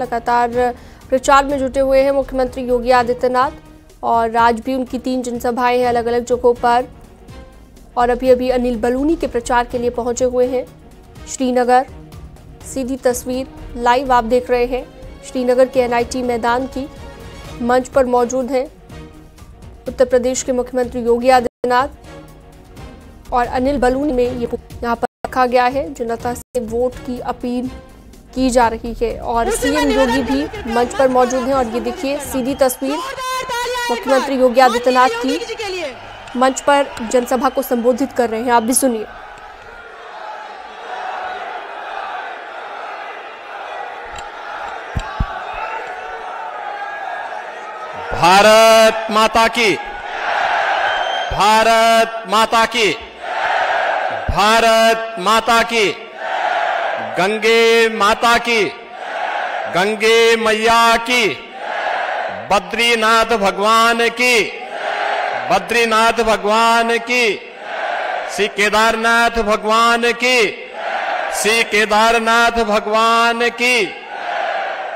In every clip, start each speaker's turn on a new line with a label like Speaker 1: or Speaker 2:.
Speaker 1: लगातार प्रचार में जुटे हुए हैं मुख्यमंत्री योगी आदित्यनाथ और आज भी उनकी तीन जनसभाएँ हैं अलग अलग जगहों पर और अभी अभी अनिल बलूनी के प्रचार के लिए पहुँचे हुए हैं। श्रीनगर, सीधी तस्वीर लाइव आप देख रहे हैं। श्रीनगर के एनआईटी मैदान की मंच पर मौजूद हैं उत्तर प्रदेश के मुख्यमंत्री योगी आदित्यनाथ और अनिल बलूनी में ये यहाँ पर रखा गया है। जनता से वोट की अपील की जा रही है और सीएम योगी भी मंच पर मौजूद हैं और ये देखिए सीधी तस्वीर मुख्यमंत्री योगी आदित्यनाथ की मंच पर जनसभा को संबोधित कर रहे हैं आप भी सुनिए।
Speaker 2: भारत माता की। भारत माता की। भारत माता की। गंगे माता की, गंगे मैया की, बद्रीनाथ भगवान की, बद्रीनाथ भगवान की, श्री केदारनाथ भगवान की, श्री केदारनाथ भगवान की,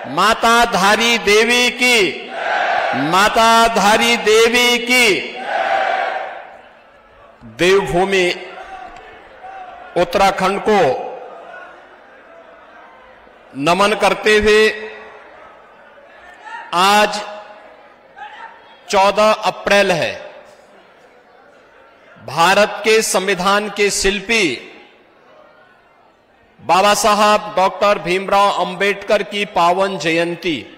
Speaker 2: माता धारी देवी की, माता धारी देवी की। देवभूमि उत्तराखंड को नमन करते हुए आज 14 अप्रैल है। भारत के संविधान के शिल्पी बाबा साहब डॉक्टर भीमराव अंबेडकर की पावन जयंती।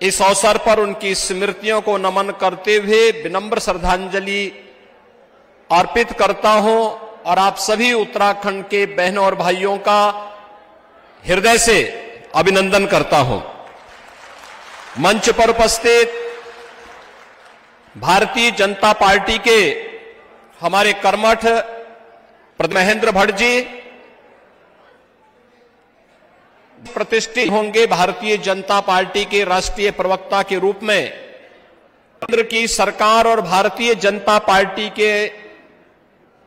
Speaker 2: इस अवसर पर उनकी स्मृतियों को नमन करते हुए विनम्र श्रद्धांजलि अर्पित करता हूँ और आप सभी उत्तराखंड के बहनों और भाइयों का हृदय से अभिनंदन करता हूँ। मंच पर उपस्थित भारतीय जनता पार्टी के हमारे कर्मठ महेंद्र भट्ट जी, प्रतिष्ठित होंगे भारतीय जनता पार्टी के राष्ट्रीय प्रवक्ता के रूप में। केंद्र की सरकार और भारतीय जनता पार्टी के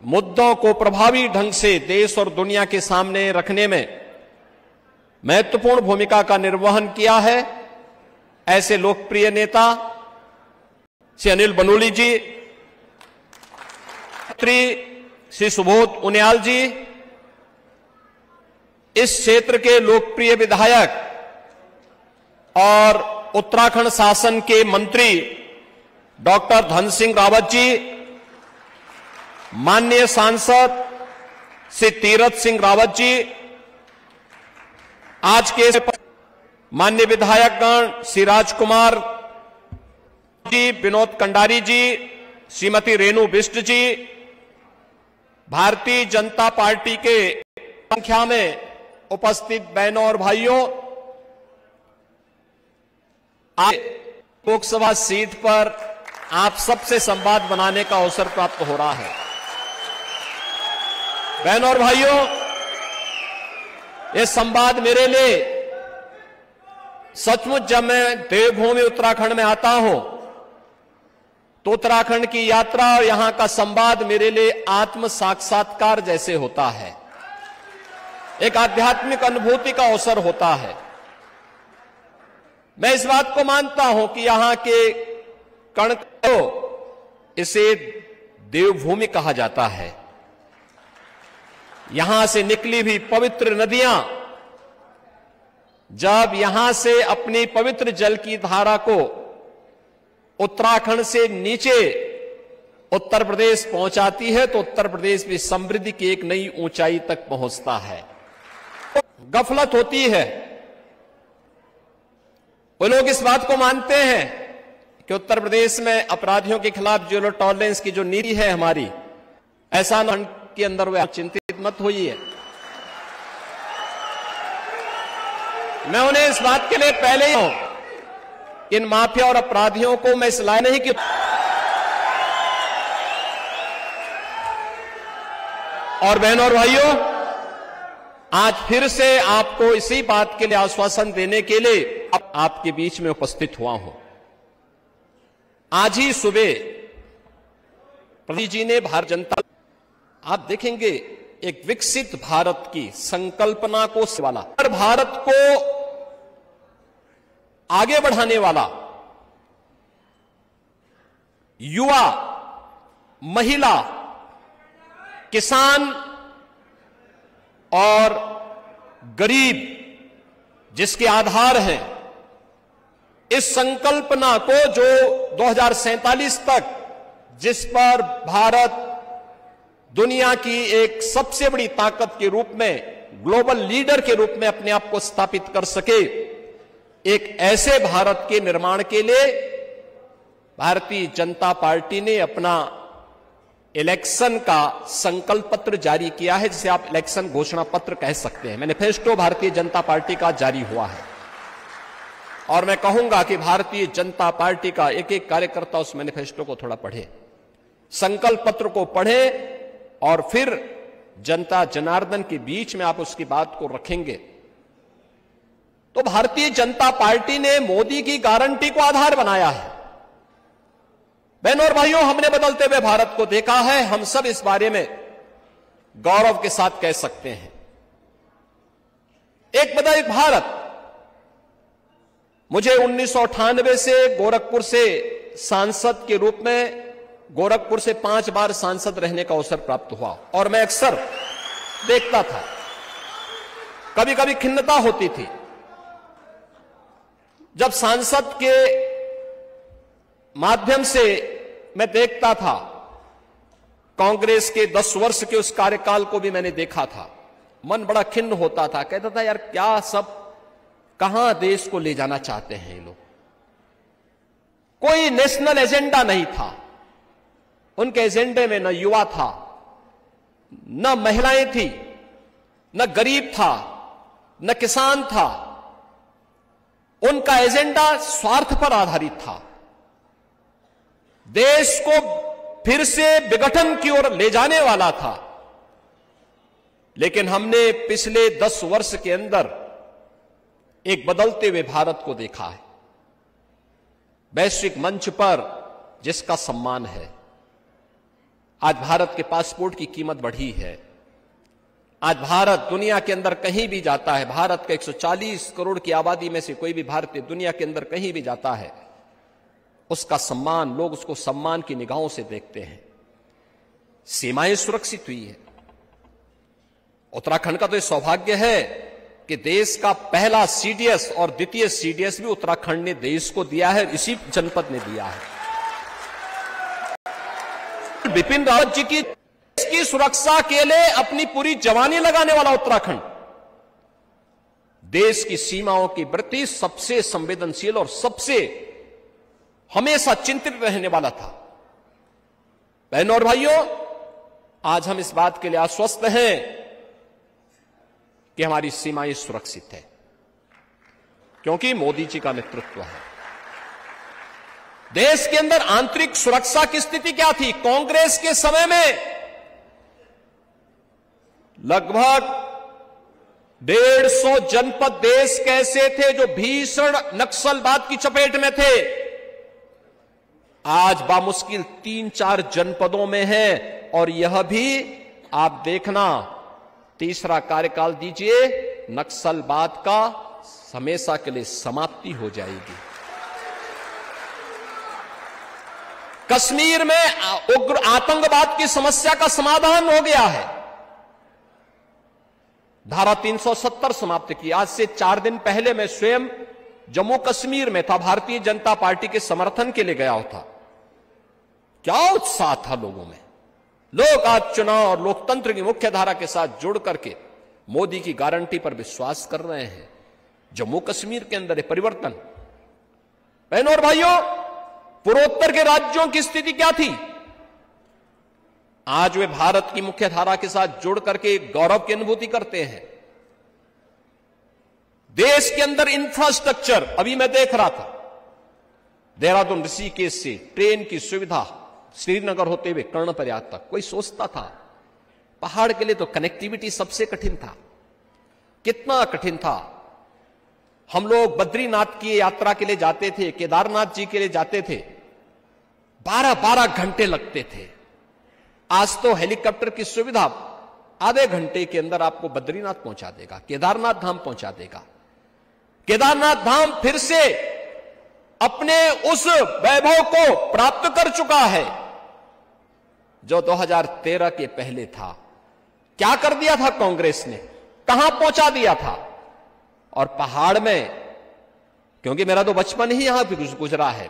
Speaker 2: मुद्दों को प्रभावी ढंग से देश और दुनिया के सामने रखने में महत्वपूर्ण भूमिका का निर्वहन किया है। ऐसे लोकप्रिय नेता श्री अनिल बनोली जी श्री सुबोध उनियाल जी, इस क्षेत्र के लोकप्रिय विधायक और उत्तराखंड शासन के मंत्री डॉक्टर धन सिंह रावत जी, माननीय सांसद श्री तीरथ सिंह रावत जी आज के मान्य विधायकगण श्री राजकुमार जी, विनोद कंडारी जी, श्रीमती रेणु बिष्ट जी, भारतीय जनता पार्टी के संख्या में उपस्थित बहनों और भाइयों, आज लोकसभा सीट पर आप सबसे संवाद बनाने का अवसर प्राप्त हो रहा है। बहनों और भाइयों ये संवाद मेरे लिए। सचमुच जब मैं देवभूमि उत्तराखंड में आता हूँ तो उत्तराखंड की यात्रा और यहाँ का संवाद मेरे लिए आत्म साक्षात्कार जैसे होता है। एक आध्यात्मिक अनुभूति का अवसर होता है। मैं इस बात को मानता हूँ कि यहाँ के कण को इसे देवभूमि कहा जाता है। यहाँ से निकली हुई पवित्र नदियाँ, जब यहाँ से अपनी पवित्र जल की धारा को उत्तराखंड से नीचे उत्तर प्रदेश पहुंचाती है तो उत्तर प्रदेश भी समृद्धि की एक नई ऊंचाई तक पहुँचता है। गफलत होती है। वो लोग इस बात को मानते हैं कि उत्तर प्रदेश में अपराधियों के खिलाफ ज़ीरो टॉलरेंस की जो नीति है हमारी, ऐसा के अंदर वे चिंतित मत होइए। मैं उन्हें इस बात के लिए पहले ही इन माफिया और अपराधियों को मैं इसलिए नहीं कि। और बहनों और भाइयों, आज फिर से आपको इसी बात के लिए आश्वासन देने के लिए अब आपके बीच में उपस्थित हुआ हूँ। आज ही सुबह प्रदीप जी ने भारत जनता आप देखेंगे एक विकसित भारत की संकल्पना को वाला, हर भारत को आगे बढ़ाने वाला युवा, महिला, किसान और गरीब जिसके आधार हैं, इस संकल्पना को जो 2047 तक जिस पर भारत दुनिया की एक सबसे बड़ी ताकत के रूप में, ग्लोबल लीडर के रूप में अपने आप को स्थापित कर सके। एक ऐसे भारत के निर्माण के लिए भारतीय जनता पार्टी ने अपना इलेक्शन का संकल्प पत्र जारी किया है, जिसे आप इलेक्शन घोषणा पत्र कह सकते हैं। मैनिफेस्टो भारतीय जनता पार्टी का जारी हुआ है। और मैं कहूँगा कि भारतीय जनता पार्टी का एक एक कार्यकर्ता उस मैनिफेस्टो को थोड़ा पढ़े। संकल्प पत्र को पढ़े और फिर जनता जनार्दन के बीच में आप उसकी बात को रखेंगे। तो भारतीय जनता पार्टी ने मोदी की गारंटी को आधार बनाया है। बहनों और भाइयों, हमने बदलते हुए भारत को देखा है। हम सब इस बारे में गौरव के साथ कह सकते हैं। एक बदल भारत। मुझे उन्नीस सौ अठानवे से गोरखपुर से सांसद के रूप में गोरखपुर से पाँच बार सांसद रहने का अवसर प्राप्त हुआ और मैं अक्सर देखता था। कभी कभी खिन्नता होती थी। जब सांसद के माध्यम से मैं देखता था, कांग्रेस के दस वर्ष के उस कार्यकाल को भी मैंने देखा था। मन बड़ा खिन्न होता था, कहता था, यार, क्या सब, कहाँ देश को ले जाना चाहते हैं ये लोग? कोई नेशनल एजेंडा नहीं था। उनके एजेंडे में न युवा था, न महिलाएँ थी, न गरीब था, न किसान था। उनका एजेंडा स्वार्थ पर आधारित था। देश को फिर से विघटन की ओर ले जाने वाला था। लेकिन हमने पिछले दस वर्ष के अंदर एक बदलते हुए भारत को देखा है। वैश्विक मंच पर जिसका सम्मान है। आज भारत के पासपोर्ट की कीमत बढ़ी है। आज भारत दुनिया के अंदर कहीं भी जाता है, भारत का 140 करोड़ की आबादी में से कोई भी भारतीय दुनिया के अंदर कहीं भी जाता है, उसका सम्मान, लोग उसको सम्मान की निगाहों से देखते हैं। सीमाएँ सुरक्षित हुई है। उत्तराखंड का तो यह सौभाग्य है कि देश का पहला सीडीएस और द्वितीय सीडीएस भी उत्तराखंड ने देश को दिया है, इसी जनपद ने दिया है। बिपिन रावत जी की देश की सुरक्षा के लिए अपनी पूरी जवानी लगाने वाला उत्तराखंड। देश की सीमाओं की प्रति सबसे संवेदनशील और सबसे हमेशा चिंतित रहने वाला था। बहनों और भाइयों, आज हम इस बात के लिए आश्वस्त हैं कि हमारी सीमाएँ सुरक्षित है, क्योंकि मोदी जी का नेतृत्व है। देश के अंदर आंतरिक सुरक्षा की स्थिति क्या थी? कांग्रेस के समय में लगभग डेढ़ सौ जनपद देश कैसे थे जो भीषण नक्सलवाद की चपेट में थे? आज बामुश्किल तीन चार जनपदों में है और यह भी आप देखना। तीसरा कार्यकाल दीजिए, नक्सलवाद का हमेशा के लिए समाप्ति हो जाएगी। कश्मीर में उग्र आतंकवाद की समस्या का समाधान हो गया है। धारा 370 समाप्त की। आज से चार दिन पहले मैं स्वयं जम्मू कश्मीर में था। भारतीय जनता पार्टी के समर्थन के लिए गया था। क्या उत्साह था लोगों में। लोग आज चुनाव और लोकतंत्र की मुख्य धारा के साथ जुड़ करके मोदी की गारंटी पर विश्वास कर रहे हैं। जम्मू कश्मीर के अंदर परिवर्तन। बहनों और भाइयों पूर्वोत्तर के राज्यों की स्थिति क्या थी? आज वे भारत की मुख्य धारा के साथ जुड़ करके गौरव की अनुभूति करते हैं। देश के अंदर इंफ्रास्ट्रक्चर अभी मैं देख रहा था। देहरादून, ऋषिकेश से ट्रेन की सुविधा श्रीनगर होते हुए कर्ण पर्यात तक। कोई सोचता था? पहाड़ के लिए तो कनेक्टिविटी सबसे कठिन था। कितना कठिन था? हम लोग बद्रीनाथ की यात्रा के लिए जाते थे, केदारनाथ जी के लिए जाते थे। बारह बारह घंटे लगते थे। आज तो हेलीकॉप्टर की सुविधा आधे घंटे के अंदर आपको बद्रीनाथ पहुँचा देगा, केदारनाथ धाम पहुँचा देगा। केदारनाथ धाम फिर से अपने उस वैभव को प्राप्त कर चुका है, जो 2013 के पहले था। क्या कर दिया था कांग्रेस ने? कहाँ पहुँचा दिया था? और पहाड़ में, क्योंकि मेरा तो बचपन ही यहाँ गुजरा है।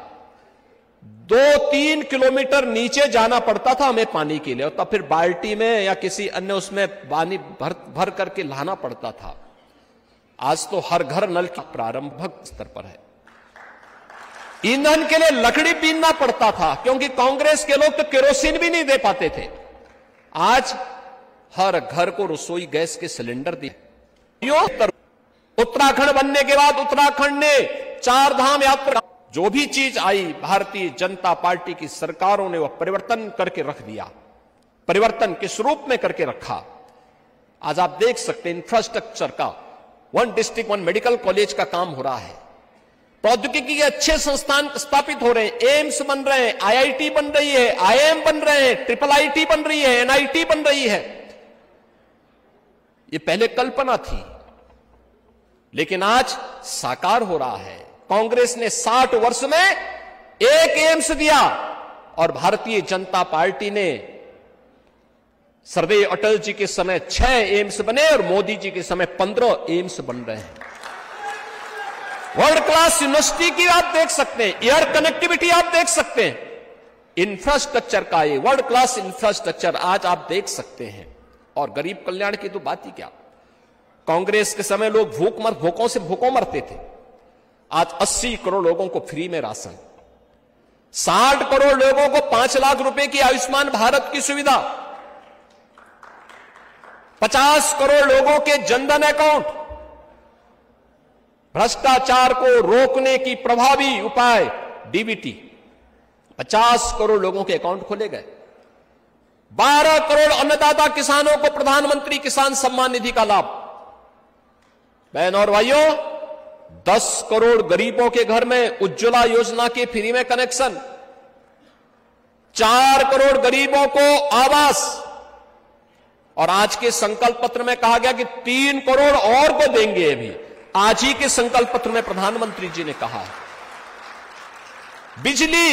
Speaker 2: दो तीन किलोमीटर नीचे जाना पड़ता था हमें पानी के लिए, और तब फिर बाल्टी में या किसी अन्य उसमें पानी भर भर करके लाना पड़ता था। आज तो हर घर नल की प्रारंभक स्तर पर है। ईंधन के लिए लकड़ी पीनना पड़ता था, क्योंकि कांग्रेस के लोग तो केरोसिन भी नहीं दे पाते थे। आज हर घर को रसोई गैस के सिलेंडर दिए। उत्तराखंड बनने के बाद उत्तराखंड ने चार धाम यात्रा जो भी चीज़ आई, भारतीय जनता पार्टी की सरकारों ने वह परिवर्तन करके रख दिया। परिवर्तन किस रूप में करके रखा? आज आप देख सकते हैं इंफ्रास्ट्रक्चर का। One district one medical college का काम हो रहा है। प्रौद्योगिकी के अच्छे संस्थान स्थापित हो रहे हैं। एम्स बन रहे हैं आईआईटी बन रही है आईएम बन रहे हैं ट्रिपल आईटी बन रही है एनआईटी बन रही है। ये पहले कल्पना थी, लेकिन आज साकार हो रहा है। कांग्रेस ने 60 वर्ष में एक एम्स दिया और भारतीय जनता पार्टी ने सर्वे अटल जी के समय छह एम्स बने और मोदी जी के समय पंद्रह एम्स बन रहे हैं। वर्ल्ड क्लास यूनिवर्सिटी की आप देख सकते हैं एयर कनेक्टिविटी आप देख सकते हैं। इंफ्रास्ट्रक्चर का ये वर्ल्ड क्लास इंफ्रास्ट्रक्चर आज आप देख सकते हैं। और गरीब कल्याण की तो बात ही क्या? कांग्रेस के समय लोग भूख मर, भूखों से भूखों मरते थे। आज 80 करोड़ लोगों को फ्री में राशन। 60 करोड़ लोगों को पाँच लाख रुपए की आयुष्मान भारत की सुविधा। 50 करोड़ लोगों के जनधन अकाउंट। भ्रष्टाचार को रोकने की प्रभावी उपाय डीबीटी 50 करोड़ लोगों के अकाउंट खोले गए। 12 करोड़ अन्नदाता किसानों को प्रधानमंत्री किसान सम्मान निधि का लाभ। बहन और भाइयों 10 करोड़ गरीबों के घर में उज्ज्वला योजना के फ्री में कनेक्शन। चार करोड़ गरीबों को आवास। और आज के संकल्प पत्र में कहा गया कि तीन करोड़ और को देंगे अभी आज ही के संकल्प पत्र में प्रधानमंत्री जी ने कहा बिजली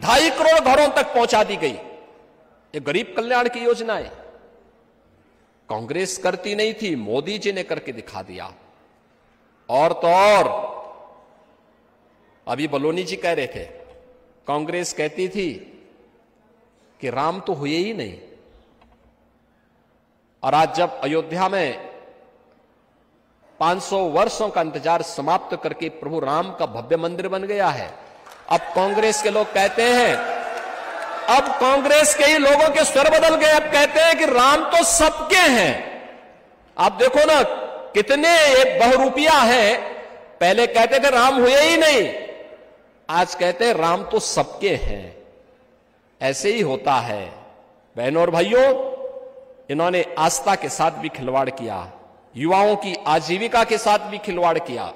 Speaker 2: ढाई करोड़ घरों तक पहुँचा दी गई। ये गरीब कल्याण की योजनाएँ कांग्रेस करती नहीं थी, मोदी जी ने करके दिखा दिया। और तो और। अभी बलोनी जी कह रहे थे, कांग्रेस कहती थी कि राम तो हुए ही नहीं। और आज जब अयोध्या में 500 वर्षों का इंतज़ार समाप्त करके प्रभु राम का भव्य मंदिर बन गया है, अब कांग्रेस के लोग कहते हैं, अब कांग्रेस के ही लोगों के स्वर बदल गए। अब कहते हैं कि राम तो सबके हैं। आप देखो ना कितने एक बहुरूपिया है? पहले कहते थे राम हुए ही नहीं। आज कहते राम तो सबके हैं। ऐसे ही होता है। बहनों और भाइयों, इन्होंने आस्था के साथ भी खिलवाड़ किया। युवाओं की आजीविका के साथ भी खिलवाड़ किया।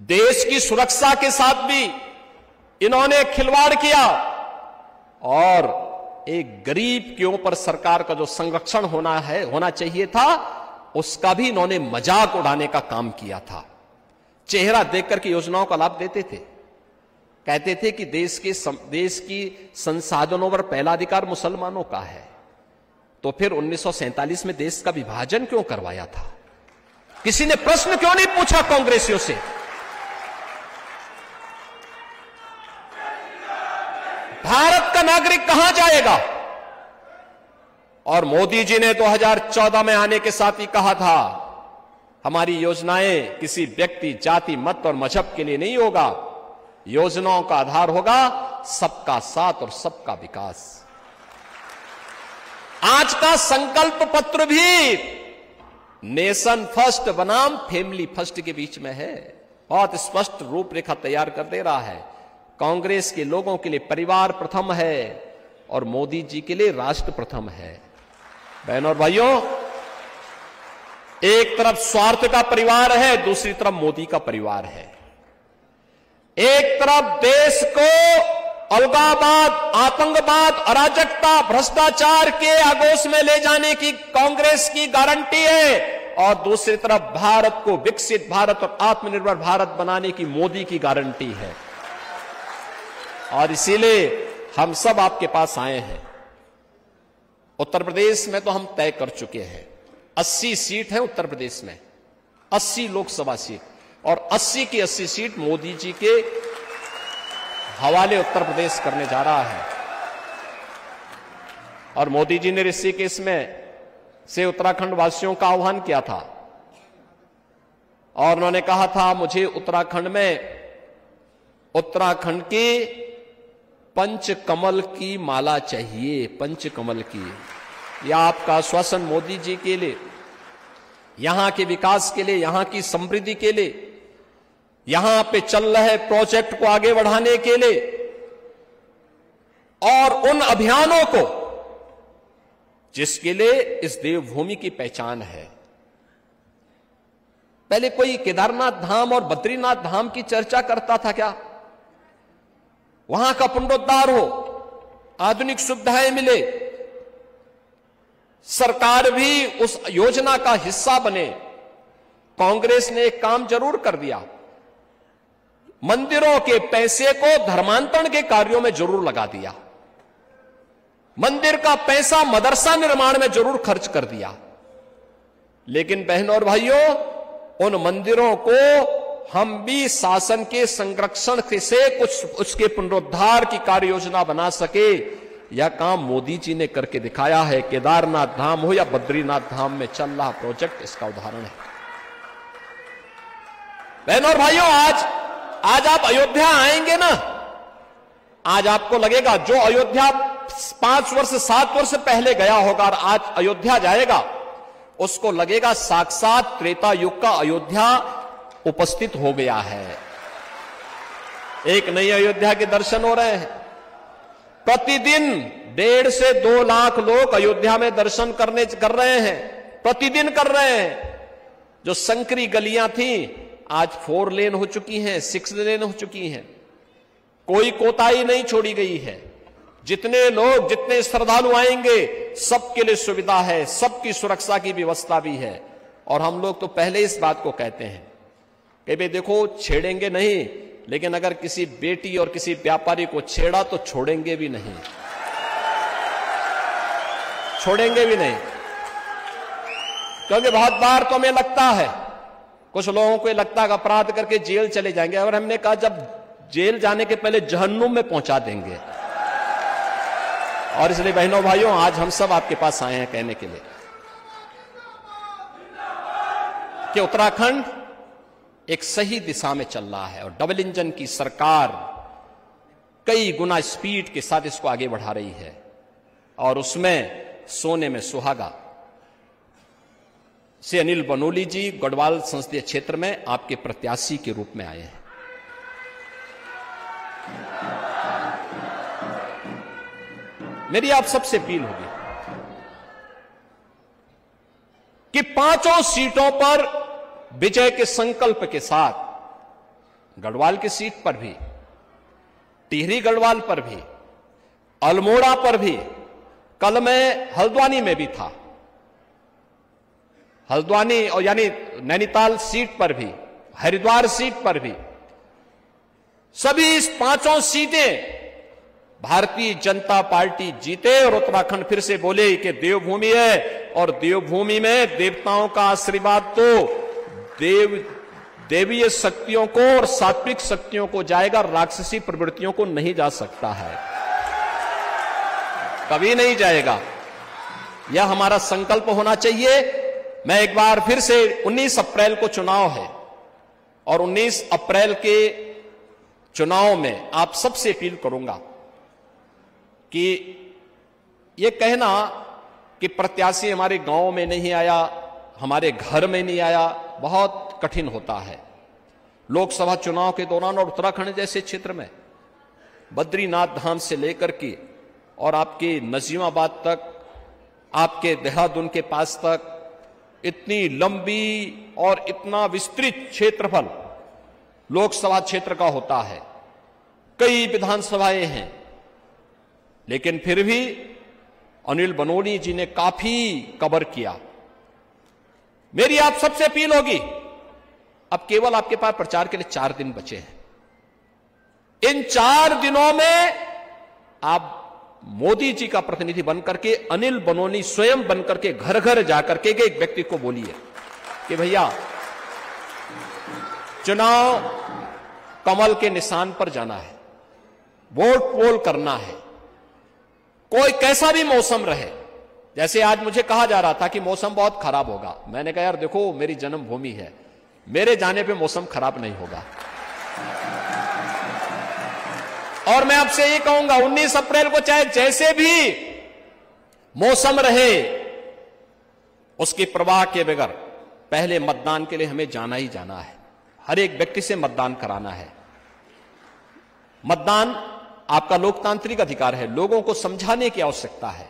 Speaker 2: देश की सुरक्षा के साथ भी इन्होंने खिलवाड़ किया। और एक गरीब के ऊपर सरकार का जो संरक्षण होना है, होना चाहिए था उसका भी इन्होंने मज़ाक उड़ाने का काम किया था। चेहरा देखकर के योजनाओं का लाभ देते थे। कहते थे कि देश के सम, देश की संसाधनों पर पहला अधिकार मुसलमानों का है। तो फिर 1947 में देश का विभाजन क्यों करवाया था? किसी ने प्रश्न क्यों नहीं पूछा कांग्रेसियों से? भारत का नागरिक कहाँ जाएगा? और मोदी जी ने 2014 में आने के साथ ही कहा था, हमारी योजनाएँ किसी व्यक्ति, जाति, मत और मज़हब के लिए नहीं होगा। योजनाओं का आधार होगा सबका साथ और सबका विकास। आज का संकल्प पत्र भी नेशन फ़र्स्ट बनाम फैमिली फ़र्स्ट के बीच में है। बहुत स्पष्ट रूपरेखा तैयार कर दे रहा है। कांग्रेस के लोगों के लिए परिवार प्रथम है और मोदी जी के लिए राष्ट्र प्रथम है। बहन और भाइयों, एक तरफ़ स्वार्थ का परिवार है, दूसरी तरफ़ मोदी का परिवार है। एक तरफ़ देश को अलगावाद आतंकवाद, अराजकता, भ्रष्टाचार के आगोश में ले जाने की कांग्रेस की गारंटी है, और दूसरी तरफ़ भारत को विकसित भारत और आत्मनिर्भर भारत बनाने की मोदी की गारंटी है। और इसीलिए हम सब आपके पास आए हैं। उत्तर प्रदेश में तो हम तय कर चुके हैं। 80 सीट है उत्तर प्रदेश में। 80 लोकसभा सीट। और 80 की 80 सीट मोदी जी के हवाले उत्तर प्रदेश करने जा रहा है। और मोदी जी ने ऋषिकेश में से उत्तराखंड वासियों का आह्वान किया था। और उन्होंने कहा था, मुझे उत्तराखंड में उत्तराखंड के पंचकमल की माला चाहिए, पंचकमल की। या आपका आश्वासन मोदी जी के लिए, यहाँ के विकास के लिए, यहाँ की समृद्धि के लिए, यहाँ पे चल रहे प्रोजेक्ट को आगे बढ़ाने के लिए, और उन अभियानों को, जिसके लिए इस देवभूमि की पहचान है। पहले कोई केदारनाथ धाम और बद्रीनाथ धाम की चर्चा करता था क्या? वहाँ का पुनरुद्धार हो, आधुनिक सुविधाएँ मिले, सरकार भी उस योजना का हिस्सा बने, कांग्रेस ने एक काम ज़रूर कर दिया। मंदिरों के पैसे को धर्मांतरण के कार्यों में ज़रूर लगा दिया। मंदिर का पैसा मदरसा निर्माण में ज़रूर खर्च कर दिया। लेकिन बहनों और भाइयों, उन मंदिरों को हम भी शासन के संरक्षण से कुछ उसके पुनरुद्धार की कार्य योजना बना सके। यह काम मोदी जी ने करके दिखाया है। केदारनाथ धाम हो या बद्रीनाथ धाम में चल रहा प्रोजेक्ट, इसका उदाहरण है। बहनों भाइयों, आज आज आप अयोध्या आएँगे ना? आज आपको लगेगा, जो अयोध्या पाँच वर्ष, सात वर्ष पहले गया होगा और आज अयोध्या जाएगा, उसको लगेगा साक्षात त्रेता युग का अयोध्या। उपस्थित हो गया है। एक नई अयोध्या के दर्शन हो रहे हैं। प्रतिदिन डेढ़ से दो लाख लोग अयोध्या में दर्शन करने कर रहे हैं। प्रतिदिन कर रहे हैं। जो संकरी गलियाँ थी, आज फोर लेन हो चुकी हैं, सिक्स लेन हो चुकी हैं। कोई कोताही नहीं छोड़ी गई है। जितने लोग, जितने श्रद्धालु आएँगे, सबके लिए सुविधा है, सबकी सुरक्षा की व्यवस्था भी है। और हम लोग तो पहले इस बात को कहते हैं। कि भाई देखो, छेड़ेंगे नहीं, लेकिन अगर किसी बेटी और किसी व्यापारी को छेड़ा तो छोड़ेंगे भी नहीं। छोड़ेंगे भी नहीं। क्योंकि बहुत बार तो हमें लगता है, कुछ लोगों को लगता है, अपराध करके जेल चले जाएँगे, और हमने कहा, जब जेल जाने के पहले जहन्नुम में पहुँचा देंगे। और इसलिए बहनों भाइयों, आज हम सब आपके पास आए हैं कहने के लिए। कि उत्तराखंड एक सही दिशा में चल रहा है और डबल इंजन की सरकार कई गुना स्पीड के साथ इसको आगे बढ़ा रही है और उसमें सोने में सुहागा। से अनिल बनोली जी गढ़वाल संसदीय क्षेत्र में आपके प्रत्याशी के रूप में आए हैं। मेरी आप सबसे अपील होगी कि पाँचों सीटों पर विजय के संकल्प के साथ, गढ़वाल की सीट पर भी, टिहरी गढ़वाल पर भी, अल्मोड़ा पर भी, कल मैं हल्द्वानी में भी था। हल्द्वानी और यानी नैनीताल सीट पर भी, हरिद्वार सीट पर भी, सभी इस पाँचों सीटें भारतीय जनता पार्टी जीते और उत्तराखंड फिर से बोले कि देवभूमि है और देवभूमि में देवताओं का आशीर्वाद तो देव, देवीय शक्तियों को और सात्विक शक्तियों को जाएगा, राक्षसी प्रवृत्तियों को नहीं जा सकता है। कभी नहीं जाएगा। यह हमारा संकल्प होना चाहिए। मैं एक बार फिर से 19 अप्रैल को चुनाव है और 19 अप्रैल के चुनाव में आप सबसे अपील करूँगा कि यह कहना कि प्रत्याशी हमारे गाँव में नहीं आया, हमारे घर में नहीं आया बहुत कठिन होता है। लोकसभा चुनाव के दौरान और उत्तराखंड जैसे क्षेत्र में, बद्रीनाथ धाम से लेकर के और आपके नजीमाबाद तक, आपके देहरादून के पास तक, इतनी लंबी और इतना विस्तृत क्षेत्रफल लोकसभा क्षेत्र का होता है। कई विधानसभाएँ हैं, लेकिन फिर भी अनिल बनोनी जी ने काफ़ी कवर किया। मेरी आप सबसे अपील होगी। अब केवल आपके पास प्रचार के लिए चार दिन बचे हैं। इन चार दिनों में आप मोदी जी का प्रतिनिधि बनकर के अनिल बनोनी स्वयं बनकर के घर घर जाकर के, एक व्यक्ति को बोलिए कि भैया, चुनाव कमल के निशान पर जाना है, वोट पोल करना है, कोई कैसा भी मौसम रहे जैसे आज मुझे कहा जा रहा था कि मौसम बहुत खराब होगा। मैंने कहा, यार देखो, मेरी जन्मभूमि है। मेरे जाने पे मौसम खराब नहीं होगा। और मैं आपसे ये कहूँगा 19 अप्रैल को चाहे जैसे भी मौसम रहे, उसकी प्रवाह के बगैर पहले मतदान के लिए हमें जाना ही जाना है। हर एक व्यक्ति से मतदान कराना है। मतदान आपका लोकतांत्रिक अधिकार है। लोगों को समझाने की आवश्यकता है।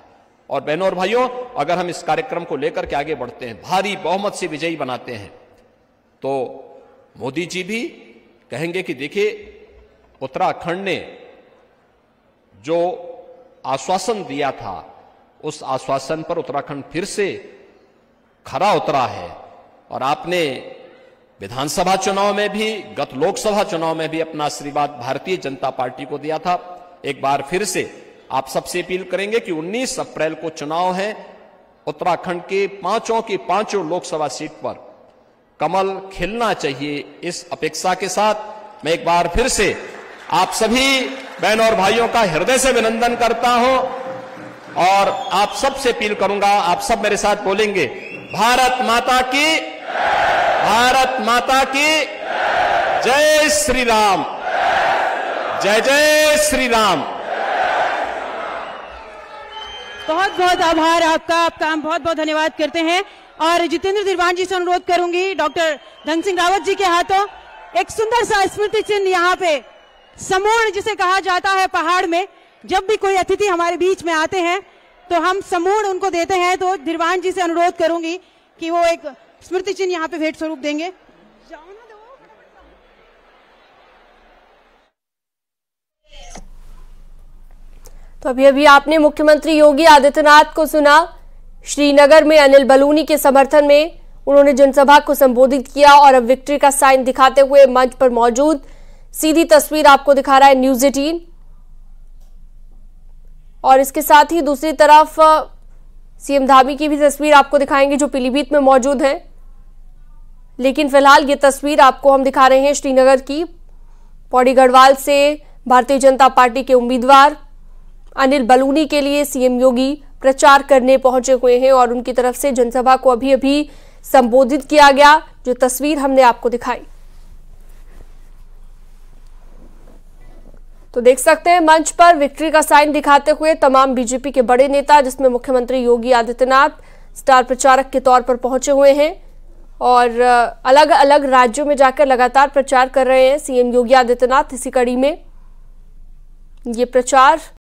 Speaker 2: और बहनों और भाइयों, अगर हम इस कार्यक्रम को लेकर के आगे बढ़ते हैं, भारी बहुमत से विजयी बनाते हैं तो मोदी जी भी कहेंगे कि देखिए, उत्तराखंड ने जो आश्वासन दिया था, उस आश्वासन पर उत्तराखंड फिर से खरा उतरा है। और आपने विधानसभा चुनाव में भी, गत लोकसभा चुनाव में भी अपना आशीर्वाद भारतीय जनता पार्टी को दिया था। एक बार फिर से आप सबसे अपील करेंगे कि 19 अप्रैल को चुनाव है, उत्तराखंड के पाँचों की पाँचों लोकसभा सीट पर कमल खिलना चाहिए इस अपेक्षा के साथ। मैं एक बार फिर से आप सभी बहनों और भाइयों का हृदय से अभिनंदन करता हूँ और आप सबसे अपील करूँगा, आप सब मेरे साथ बोलेंगे, भारत माता की, भारत माता की जय श्री राम, जय जय श्री राम।
Speaker 3: बहुत बहुत आभार आपका आपका हम बहुत बहुत धन्यवाद करते हैं। और जितेंद्र दिरवान जी से अनुरोध करूँगी, डॉक्टर धन सिंह रावत जी के हाथों एक सुंदर सा स्मृति चिन्ह यहाँ पे समूह जिसे कहा जाता है पहाड़ में, जब भी कोई अतिथि हमारे बीच में आते हैं तो हम समूह उनको देते हैं। तो धीरवान जी से अनुरोध करूँगी कि वो एक स्मृति चिन्ह यहाँ पे भेंट स्वरूप देंगे।
Speaker 1: तो अभी अभी आपने मुख्यमंत्री योगी आदित्यनाथ को सुना। श्रीनगर में अनिल बलूनी के समर्थन में उन्होंने जनसभा को संबोधित किया और अब विक्ट्री का साइन दिखाते हुए मंच पर मौजूद। सीधी तस्वीर आपको दिखा रहा है न्यूज़ एटीन। और इसके साथ ही दूसरी तरफ़, सीएम धामी की भी तस्वीर आपको दिखाएँगे जो पीलीभीत में मौजूद है। लेकिन फ़िलहाल ये तस्वीर आपको हम दिखा रहे हैं श्रीनगर की। पौड़ी गढ़वाल से भारतीय जनता पार्टी के उम्मीदवार अनिल बलूनी के लिए सीएम योगी प्रचार करने पहुँचे हुए हैं और उनकी तरफ़ से जनसभा को अभी अभी संबोधित किया गया, जो तस्वीर हमने आपको दिखाई। तो देख सकते हैं, मंच पर विक्ट्री का साइन दिखाते हुए तमाम बीजेपी के बड़े नेता, जिसमें मुख्यमंत्री योगी आदित्यनाथ, स्टार प्रचारक के तौर पर पहुँचे हुए हैं और अलग अलग राज्यों में जाकर लगातार प्रचार कर रहे हैं सीएम योगी आदित्यनाथ इसी कड़ी में। ये प्रचार